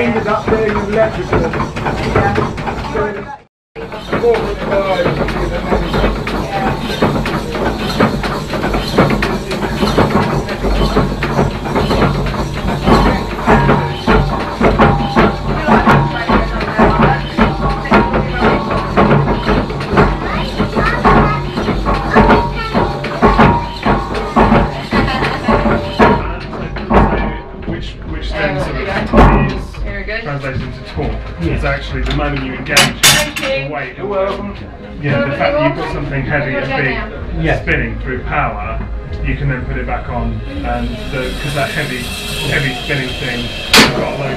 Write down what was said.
ended up. Corporate five, which which oh, then sort of is Very good. translated into torque. Is actually the moment you engage the weight. You're welcome. Yeah, the fact that you've got something heavy and big Yeah. spinning through power, you can then put it back on, and because that heavy heavy spinning thing has got a load